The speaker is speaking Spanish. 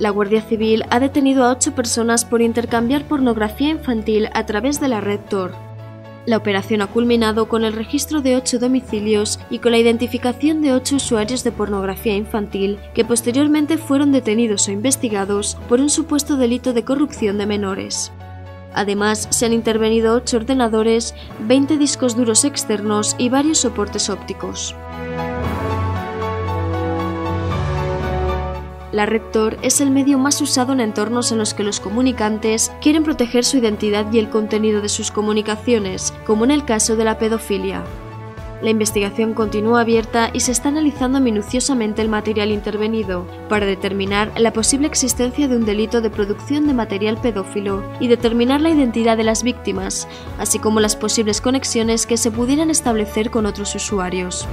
La Guardia Civil ha detenido a ocho personas por intercambiar pornografía infantil a través de la red Tor. La operación ha culminado con el registro de ocho domicilios y con la identificación de ocho usuarios de pornografía infantil que posteriormente fueron detenidos o investigados por un supuesto delito de corrupción de menores. Además, se han intervenido ocho ordenadores, 20 discos duros externos y varios soportes ópticos. La red Tor es el medio más usado en entornos en los que los comunicantes quieren proteger su identidad y el contenido de sus comunicaciones, como en el caso de la pedofilia. La investigación continúa abierta y se está analizando minuciosamente el material intervenido para determinar la posible existencia de un delito de producción de material pedófilo y determinar la identidad de las víctimas, así como las posibles conexiones que se pudieran establecer con otros usuarios.